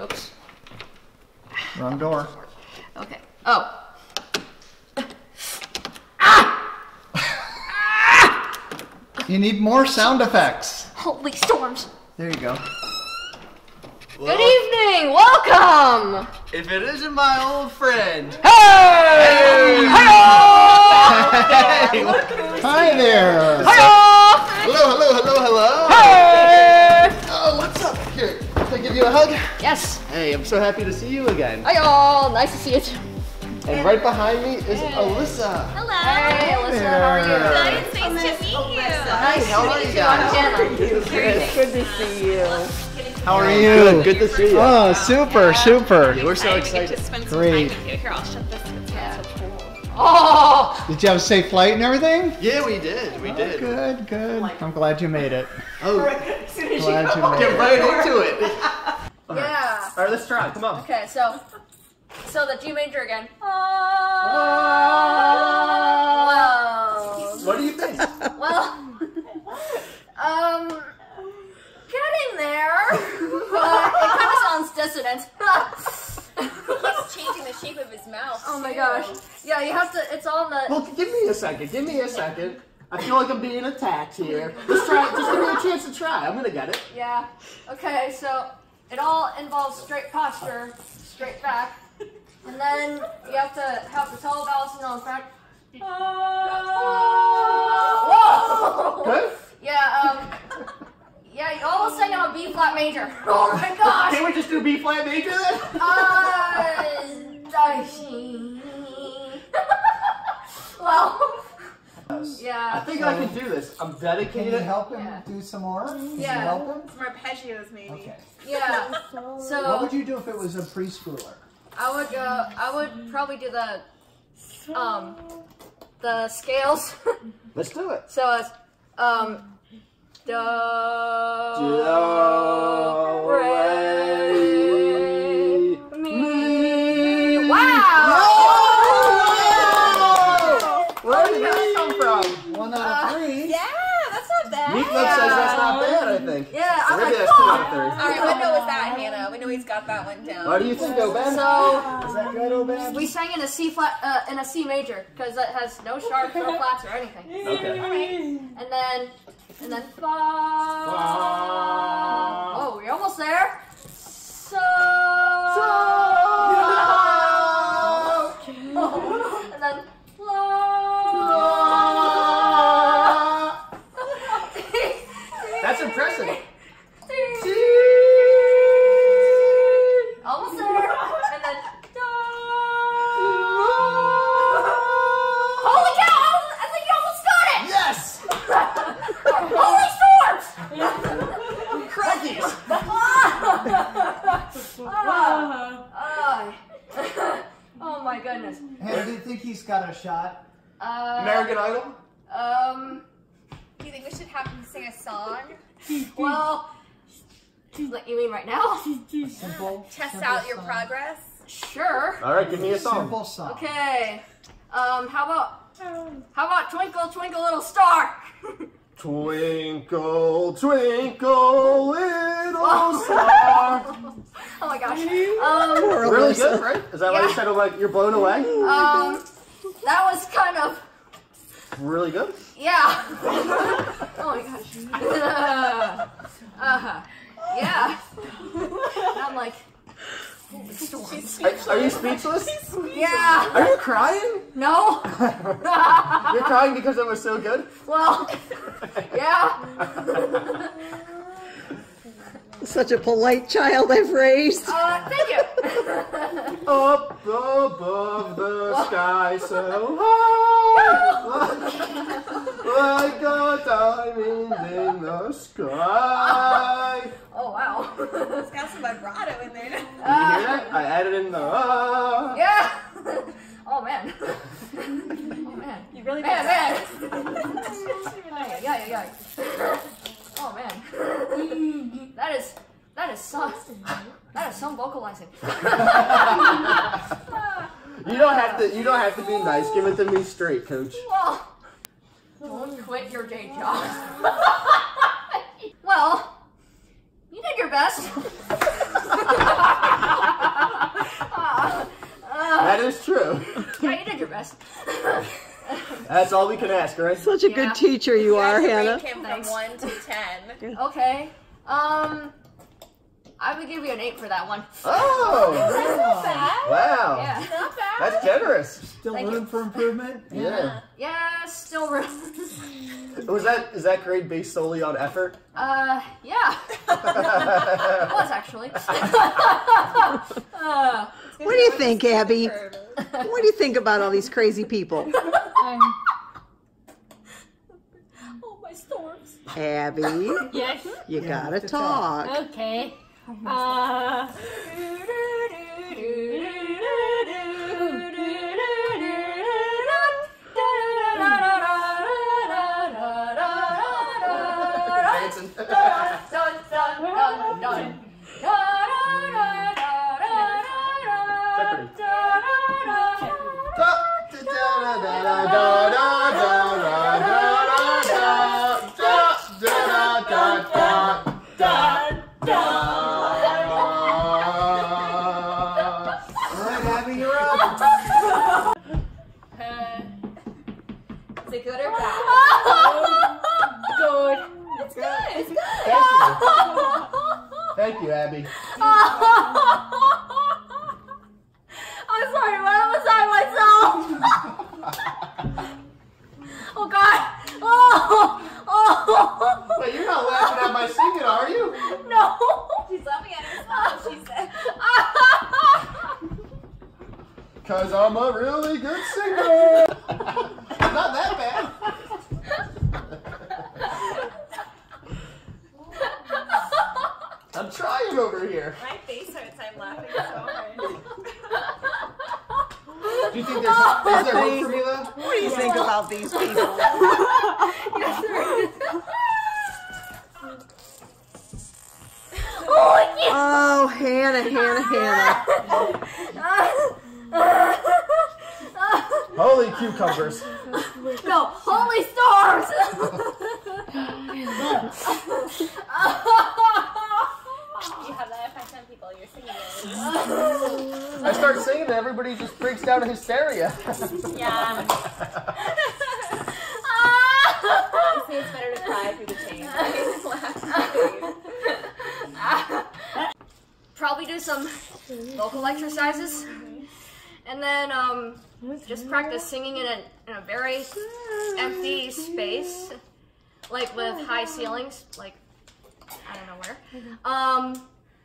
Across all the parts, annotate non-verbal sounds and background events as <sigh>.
Oops. Wrong door. Okay. Oh. Ah You need more sound effects. Holy storms. There you go. Good evening. Welcome. If it isn't my old friend. Hey! Hey, look Hi there. Hello! Hello, hello, hello, hello. Hey! Give you a hug? Yes. Hey, I'm so happy to see you again. Hi all. Nice to see you. too. And right behind me is Alyssa. Hello. Hey, Alyssa. How are you? Good. It's nice to meet you. Nice how to are meet you you. I'm guys? Good to see you. How are you? good to see you. Oh, super, super. We're so excited. to spend some Great. time with you. Here, I'll shut this. It's Yeah. so cool. Oh. Did you have a safe flight and everything? Yeah, we did. We did. Good, good. I'm glad you made it. Oh, Glad you made get it. right into it. <laughs> Yeah. All right, let's try. Come on. Okay, so so the G major again. Whoa. What do you think? Well, um, getting there, but it kind of sounds dissonant. He's changing the shape of his mouth. oh my too. gosh. Yeah, you have to. It's on the. Well, give me a second. Give me a second. I feel like I'm being attacked here. Let's try. Just give me a chance to try. I'm gonna get it. Yeah. Okay, so it all involves straight posture, straight back, and then you have to have the toe balancing in the front. Whoa! Good. Yeah. Um. Yeah, you almost sang it on B flat major. Oh my gosh. Can we just do B flat major then? Uh, dicey. well, I yeah. think I can do this. I'm dedicated. Can you dedicated. help him Yeah. do some more? Can you Yeah. help him? Some arpeggios, maybe. Okay. Yeah. <laughs> so. What would you do if it was a preschooler? I would go. I would probably do the um the scales. Let's do it. so it's um do Do, re re, mi. Wow. Where did that come from? One out of three. Yeah, that's not bad. Meatloaf says that's not bad. I think. Yeah, So I'm maybe like, that's two out of All three. right, what note was that, Hannah? We know he's got that one down. What do you think, Obed? So Is that good, Obed? we sang in a C flat uh, in a C major because it has no sharps, no flats, or anything. Okay. And then and then fa. Oh, you're almost there. So. and then la. That's impressive. Almost there. And then. do. Holy cow! I was- I think you almost got it! Yes! Holy storms! Crackies! Ah. oh my goodness. Hey, do you think he's got a shot? Uh, American Idol? um, Do you think we should have him sing a song? well, like, you mean right now? Simple. Test simple out your song. progress? Sure. All right, give me a song. Simple song. Okay. Um, how about, how about Twinkle Twinkle Little Star? <laughs> Twinkle, twinkle, little star. Oh my gosh. Um, really good, right? Is that why you Yeah. said like you're blown away? um, that was kind of, Really good. yeah. <laughs> oh my gosh. uh-huh. Yeah. And I'm like. Are, are you speechless? Yeah. Are you crying? No. <laughs> <laughs> You're crying because it was so good. Well, yeah. Such a polite child I've raised. Uh, thank you. <laughs> Up above the sky so high, like a diamond in the sky. oh wow. It's got some vibrato in there. Did you hear that? I added in the. ah. Yeah. <laughs> Oh man. <laughs> Oh man. You really Man, man. yeah, yeah, yeah. Oh man. <laughs> That is that is some that is some vocalizing. You don't have to. You don't have to be nice. Give it to me straight, Coach. Well, don't quit your day job. <laughs> well, you did your best. <laughs> That is true. yeah, you did your best. That's all we can ask, right? Such a Yeah. good teacher you are, Hannah. Rank him from Thanks. One. Okay. Um, I would give you an eight for that one. Oh! <laughs> Not bad. Wow. Yeah. Not bad. That's generous. Still Thank room you. for improvement? Yeah. Yeah, still room. <laughs> Was that is that grade based solely on effort? Uh, yeah. <laughs> It was actually. uh, What do you think, Abby? What do you think about all these crazy people? oh, my storms. Abby, <laughs> Yes. you gotta talk. Okay. Uh, oh, Wait, you're not laughing at my singing, are you? no. She's laughing at herself. She said. Cause I'm a really good singer. not that bad. I'm trying over here. My face hurts. I'm laughing so hard. Do you think there's is there hope for me though? What do you think about these people? <laughs> yes, there is. Oh. Hannah, Hannah, Hannah. Holy cucumbers. no, holy stars. You have that effect on people. You're singing it. I start singing and everybody just breaks down in hysteria. Yeah. I say it's better to cry through the pain. Probably do some vocal exercises, and then um, just practice singing in a in a very empty space, like with high ceilings, like I don't know where. Um,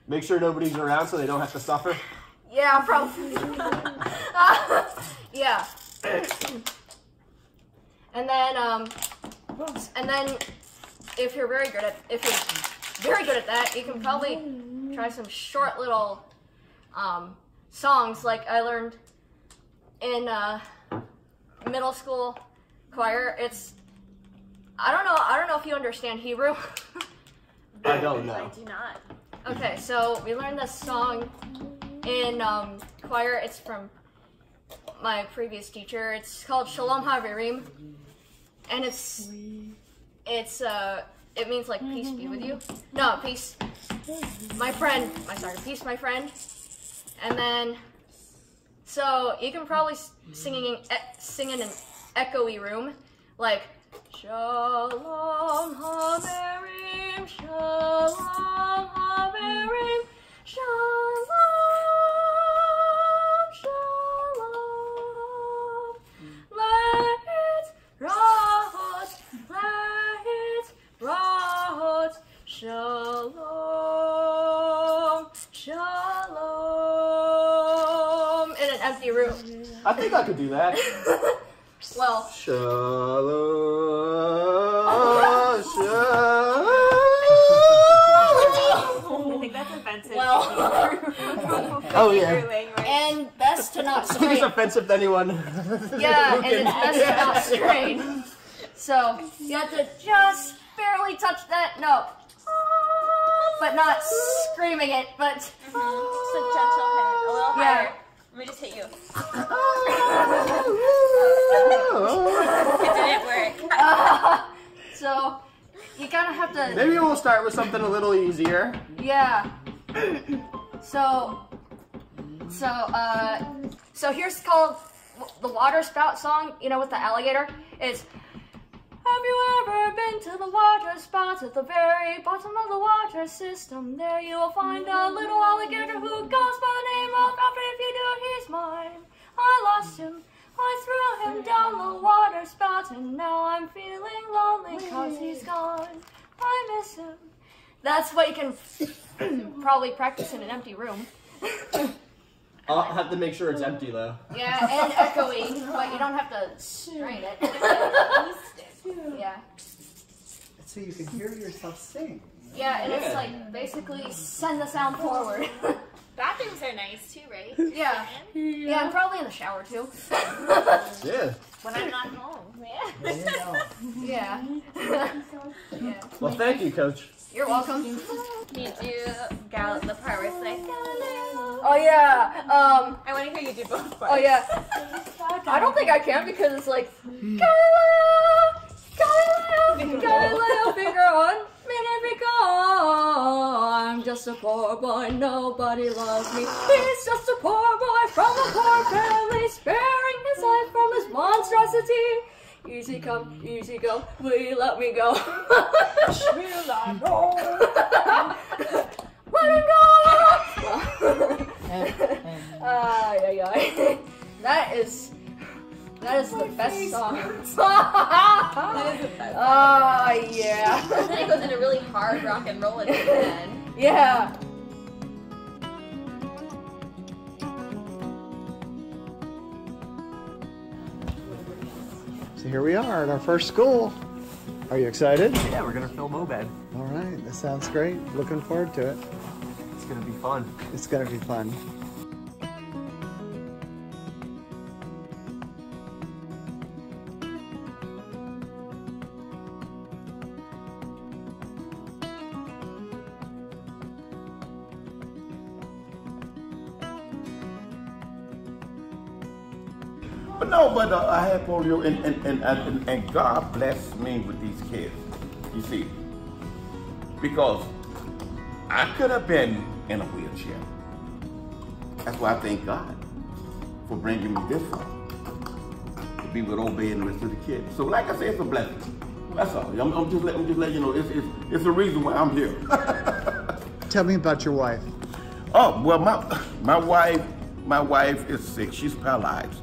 Make sure nobody's around so they don't have to suffer. yeah, probably. <laughs> yeah. And then um, and then if you're very good at if you're very good at that, you can probably try some short little um, songs like I learned in uh, middle school choir. It's I don't know I don't know if you understand Hebrew. <laughs> I don't know. I do not. okay, so we learned this song in um, choir. It's from my previous teacher. It's called Shalom Haverim, and it's it's uh it means like peace be with you. No, peace, my friend. My sorry, peace, my friend. And then so you can probably singing in, sing in an echoey room, like Shalom Haverim, Shalom Haverim, Shalom, Shalom. Let it empty room. I think I could do that. <laughs> Well, Shalom. Shalom. <laughs> I think that's offensive. well, <laughs> Oh yeah. and best to not I think it's strain. offensive to anyone. Yeah, who and it's can- best to not strain. So you have to just barely touch that note, but not screaming it. But Just a gentle hit. A little Yeah. higher. Let me just hit you. <laughs> It didn't work. <laughs> so you kind of have to. Maybe we'll start with something a little easier. Yeah. so, so, uh, so here's called the water spout song. You know, with the alligator. It's. Have you ever been to the water spouts at the very bottom of the water system? There you will find a little alligator who goes by the name of Alfred. If you do, he's mine. I lost him. I threw him down the water spout, and now I'm feeling lonely cause he's gone. I miss him. That's what you can <clears throat> probably practice in an empty room. <coughs> I'll have to make sure it's empty though. Yeah, and echoey, but you don't have to strain it. <laughs> yeah. So you can hear yourself sing. Yeah, and it's like basically send the sound forward. <laughs> Bathrooms are nice too, right? yeah. Yeah, I'm probably in the shower too. <laughs> Yeah. When I'm not home. Yeah. There. Yeah. <laughs> yeah. Well, thank you, Coach. You're welcome. You do Gal the part where it's like Galileo. Oh yeah. Um. I want to hear you do both parts. Oh yeah. I don't think I can because it's like Galileo, Galileo, Galileo, Figaro magnifico. I'm just a poor boy, nobody loves me. He's just a poor boy from a poor family, sparing his life from this monstrosity. Easy come, easy go, will you let me go? will I go? <laughs> let him go! Ay, ay, ay. <laughs> That is that is the best song. Oh <laughs> yeah. then it goes into really hard rock and roll at the end. Yeah. So here we are at our first school. Are you excited? Yeah, we're gonna film Obed. All right, that sounds great. Looking forward to it. It's gonna be fun. It's gonna be fun. Had polio, and, and, and, and, and God blessed me with these kids. You see, because I could have been in a wheelchair. That's why I thank God for bringing me this far to be with Obey and the rest of the kids. So, like I said, it's a blessing. That's all. I'm, I'm just let, I'm just letting you know. It's, it's, it's the reason why I'm here. <laughs> Tell me about your wife. Oh well, my my wife my wife is sick. She's paralyzed,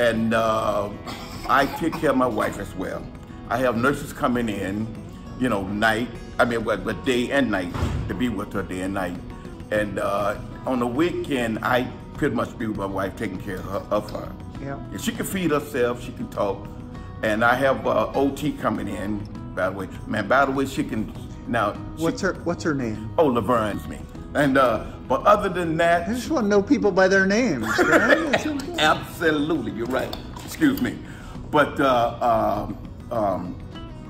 and uh, I take care of my wife as well. I have nurses coming in, you know, night. I mean, but, but day and night to be with her day and night. And uh, on the weekend, I pretty much be with my wife, taking care of her. Of her. Yeah. And she can feed herself. She can talk. And I have uh, OT coming in. By the way, man. By the way, she can now. she- What's her What's her name? Oh, Laverne's me. And uh, but other than that, I just want to know people by their names. <laughs> right? Absolutely, you're right. Excuse me. But uh, um, um,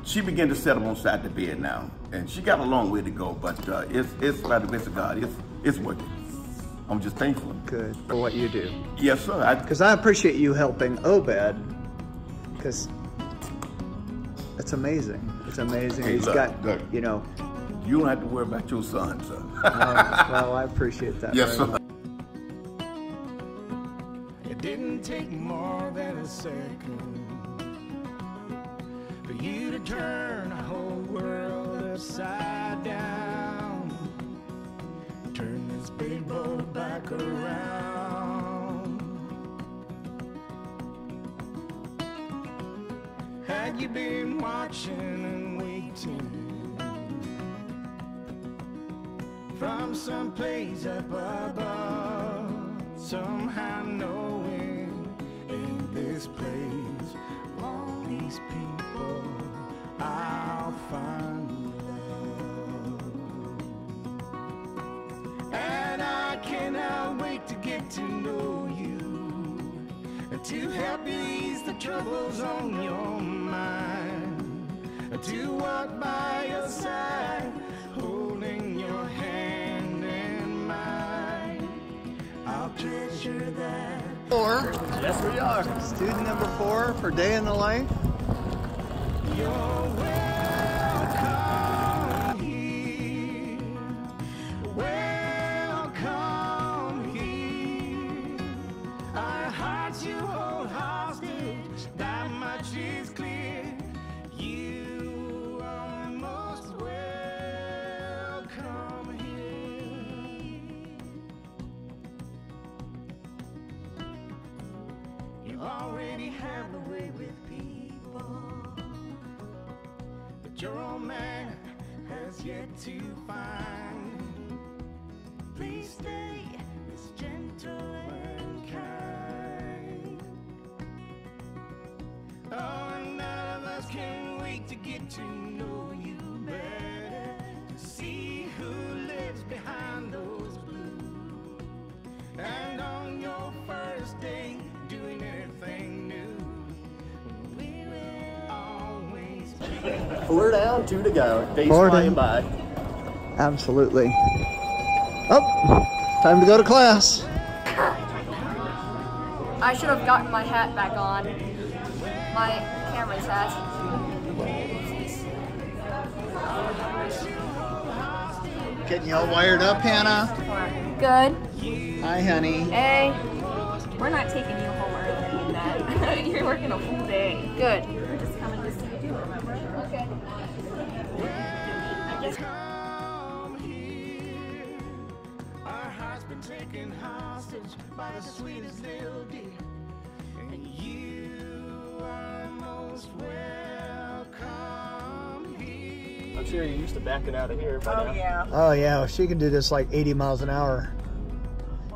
she began to set up on side the bed now, and she got a long way to go. But uh, it's it's by the grace of God, it's it's working. I'm just thankful. Good for what you do. Yes, sir. I, Because I appreciate you helping Obed. Because it's amazing. It's amazing. Hey, He's look, got, look. you know. You don't have to worry about your son, sir. uh, well, I appreciate that. yes, sir. It didn't take more than a second for you to turn a whole world upside down. Turn this big boat back around. Had you been watching and waiting from someplace up above, somehow knowing in this place, all these people, I'll find love. And I cannot wait to get to know you, to help you ease the troubles on your mind, to walk by your side, Four, Yes, we are. student number four for Day in the Life. To know you better. To see who lives behind those blues. And on your first day, doing anything new, we will always be. <laughs> Four down, two to go. Days flying by. Absolutely. Oh, time to go to class. I should have gotten my hat back on. My camera's hat. Getting you all wired up, Hannah? Good. Hi, honey. Hey. We're not taking you home early than that. <laughs> You're working a full day. Good. We're just coming to see you, remember? Okay. Come here. Our heart's been taken hostage by the sweetest little deer. And you are most welcome here. I'm sure you're used to backing out of here by now. yeah. Oh yeah, she can do this like 80 miles an hour.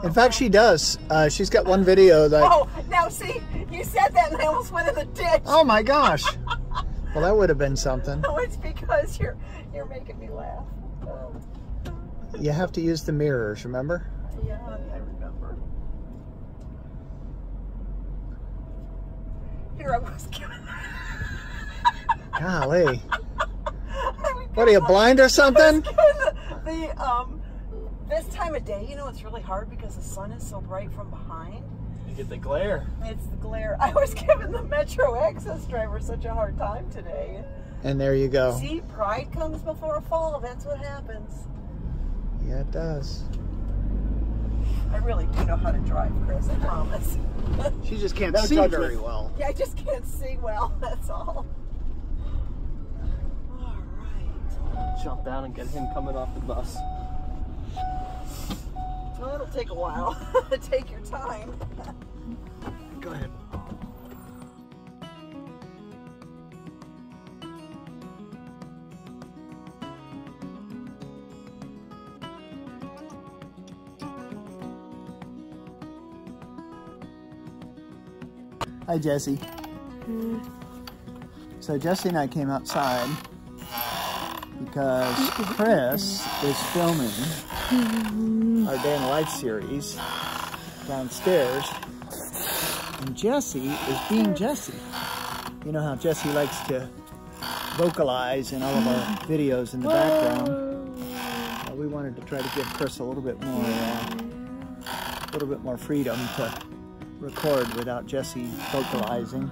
In fact, she does. Uh, she's got one video that. Oh, now see, you said that and I almost went in the ditch. Oh my gosh. Well, that would have been something. <laughs> Oh, it's because you're you're making me laugh. Um, You have to use the mirrors, remember? yeah, I remember. Here I was giving. Golly. I was What are you, blind or something? <laughs> the, the um this time of day, you know, it's really hard because the sun is so bright from behind. You get the glare. It's the glare. <laughs> I was giving the Metro Access driver such a hard time today. And there you go. See, pride comes before a fall. That's what happens. Yeah, it does. I really do know how to drive, Chris. I promise. She just can't No see very well. yeah, I just can't see well. <laughs> That's all. All right. Jump down and get him coming off the bus. Well, it'll take a while. <laughs> take your time. Go ahead. Hi, Jesse. Hmm. So Jesse and I came outside because Chris is filming our Day in the Life series downstairs, and Jesse is being Jesse. You know how Jesse likes to vocalize in all of our videos in the background. Well, we wanted to try to give Chris a little bit more, uh, a little bit more freedom to record without Jesse vocalizing.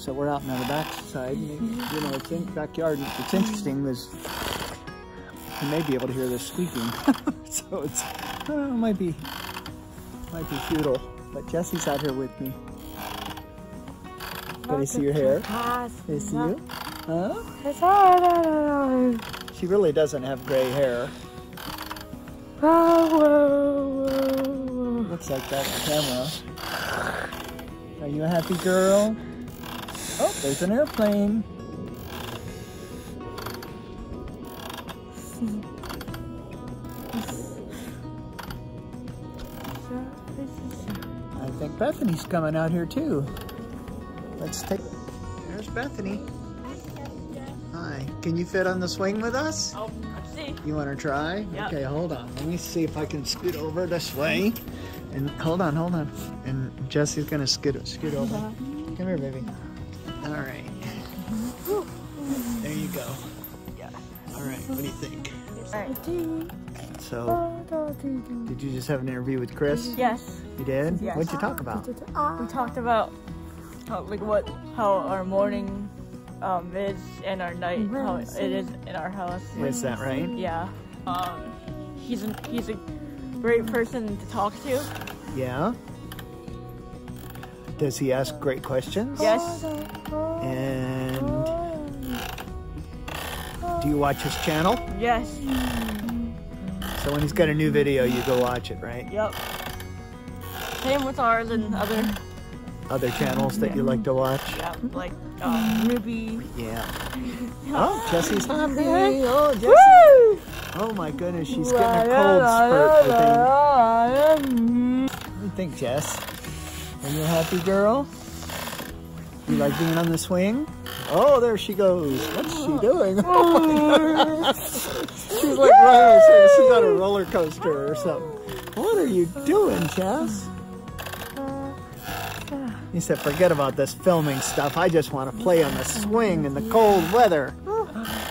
So we're out on the backside. You know, it's in the backyard. It's interesting. There's you may be able to hear this squeaking, <laughs> so it's uh, might be might be futile. But Jesse's out here with me. Can I see your hair? Can I see you? Huh? She really doesn't have gray hair. Looks like that camera. Are you a happy girl? There's an airplane. I think Bethany's coming out here too. Let's take. There's Bethany. Hi. Can you fit on the swing with us? Oh, let's see. You want to try? Yeah. Okay, hold on. Let me see if I can scoot over this way. And hold on, hold on. And Jesse's gonna scoot scoot over. Uh-huh. Come here, baby. All right. There you go. Yeah. All right. What do you think? So, did you just have an interview with Chris? Yes, You did. Yes. What'd you talk about? we talked about how, like what how our morning um, is and our night how it is in our house. Is that right? Yeah. Um, he's a, he's a great person to talk to. Yeah. Does he ask great questions? Yes. And do you watch his channel? Yes. So when he's got a new video, you go watch it, right? Yep. Same with ours and other other channels that you like to watch? Yeah, like um, Ruby. Yeah. <laughs> Oh, Jesse's hungry. Oh, Jesse. Oh my goodness, she's getting a cold spurt, I think. What do you think, Jess? Are you happy girl? You like being on the swing? Oh, there she goes. What's she doing? Oh. <laughs> She's like running. She's on a roller coaster or something. What are you doing, Jess? He said, forget about this filming stuff. I just want to play on the swing in the cold weather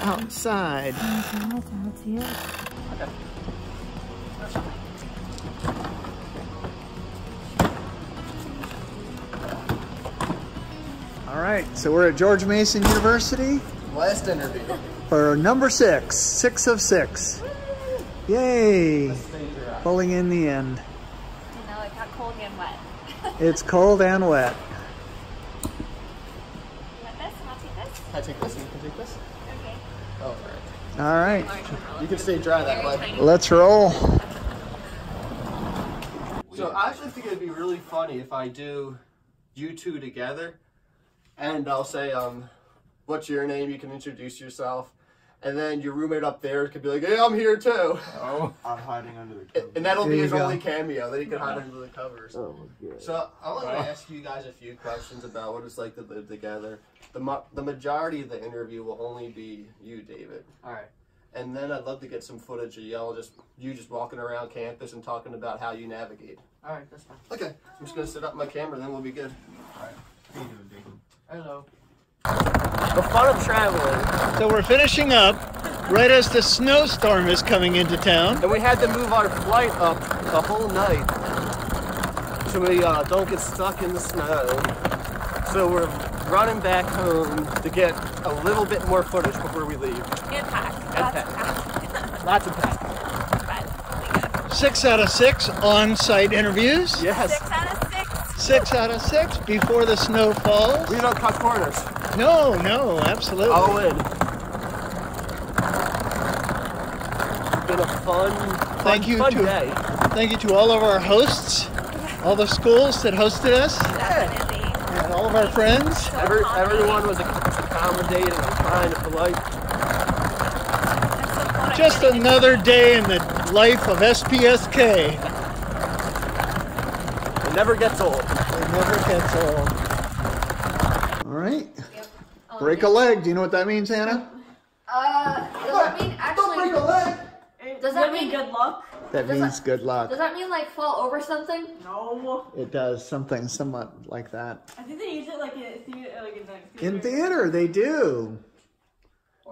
outside. Right, so we're at George Mason University Last interview. for number six, six of six. Yay! Pulling in the end. You know, it got cold and wet. <laughs> It's cold and wet. You want this? Want to take this? Can I take this? You can take this? Okay. Oh, all right. All right, You can stay dry that way. let's roll. So I actually think it'd be really funny if I do you two together, and I'll say, um, "What's your name?" You can introduce yourself, and then your roommate up there could be like, "Hey, I'm here too," Oh, I'm hiding under the and, and that'll There be his go. only cameo. that he can hide under the covers. Oh, good. So I want to ask you guys a few questions about what it's like to live together. The ma- the majority of the interview will only be you, David. All right. And then I'd love to get some footage of y'all just you just walking around campus and talking about how you navigate. All right. That's fine. Okay, I'm just gonna set up my camera, then we'll be good. Hello. The fun of traveling, So we're finishing up right as the snowstorm is coming into town. And we had to move our flight up the whole night so we uh, don't get stuck in the snow. So we're running back home to get a little bit more footage before we leave. And pack. And That's pack. Lots of pack. Six out of six on-site interviews. Yes. Six out of six. Six out of six before the snow falls. We don't cut corners. No, no, absolutely. All in. It's been a fun, fun, Thank you fun to- day. Thank you to all of our hosts, all the schools that hosted us, Definitely. and all of our friends. Every, everyone was accommodating and kind and polite. So. Just another day in the life of SBSK. It never gets old. It never gets old. All right. Break a leg. Do you know what that means, Hannah? Uh, does that mean actually? Don't break a leg. Does that mean good luck? That Does means good luck. Does that mean like fall over something? No. It does something somewhat like that. I think they use it like in theater, like in like In theater, they do.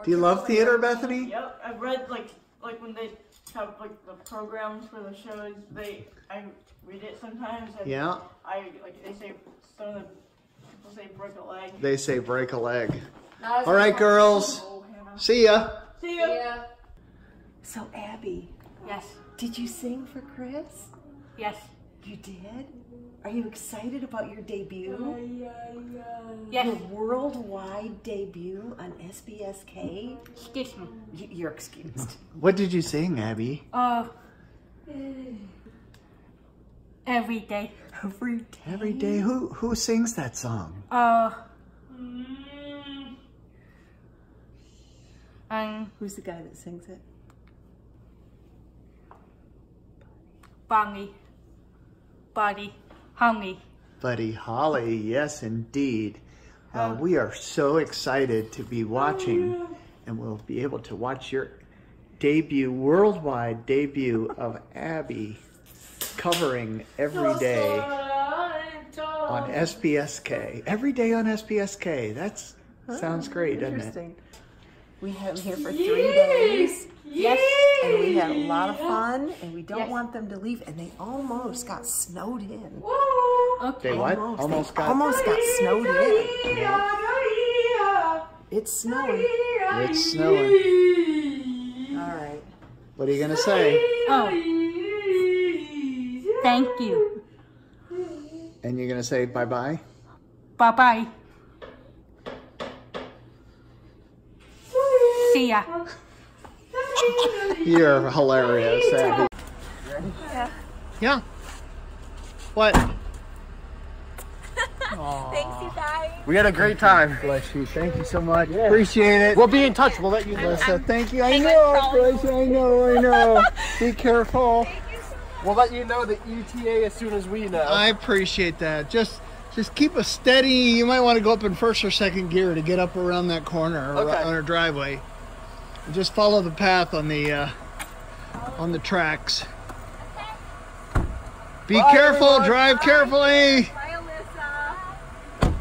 Do you love theater, Bethany? Yep, I've read like like when they have like the programs for the shows. They I read it sometimes. And Yeah. I like they say some of the people say break a leg. They say break a leg. All right, much. girls. Oh, Hannah. See ya. See ya. Yeah. So, Abby, Yes. did you sing for Chris? Yes. You did? Are you excited about your debut? Yes. Your worldwide debut on SBSK? Excuse me. Y- You're excused. <laughs> What did you sing, Abby? Uh. Every day. Every day. Every day. Who who sings that song? Uh. And Who's the guy that sings it? Bonnie. Body. Hungry. Buddy Holly. Yes, indeed. Uh, we are so excited to be watching, and we'll be able to watch your debut, worldwide debut of Abby, covering every day on SBSK. Every day on SBSK. That's sounds great, doesn't it? We have him here for three days. Yes. And we had a lot of fun, and we don't want them to leave. And they almost got snowed in. They what? Almost. Almost they got. almost got snowed in. It's snowing. It's snowing. All right. What are you gonna say? Oh. Thank you. And you're gonna say bye bye. Bye bye. See ya. <laughs> You're hilarious, Abby. Yeah. Yeah. What? Thanks, you guys. We had a great time. Bless you. Thank you so much. Appreciate it. We'll be in touch. We'll let you know. Melissa, thank you. I know, Bless you. I know, I know. <laughs> Be careful. We'll let you know the ETA as soon as we know. I appreciate that. Just just keep a steady. You might want to go up in first or second gear to get up around that corner or Okay. on our driveway. And just follow the path on the uh, on the tracks. Be Bye, careful. everyone. Drive carefully. Bye, Alyssa.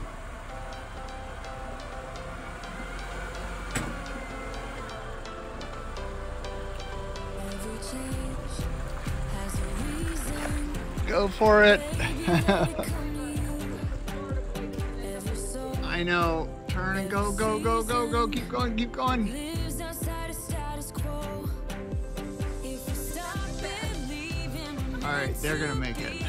Go for it. I know. Turn and go, go, go, go, go. Keep going, keep going. All right, they're gonna make it.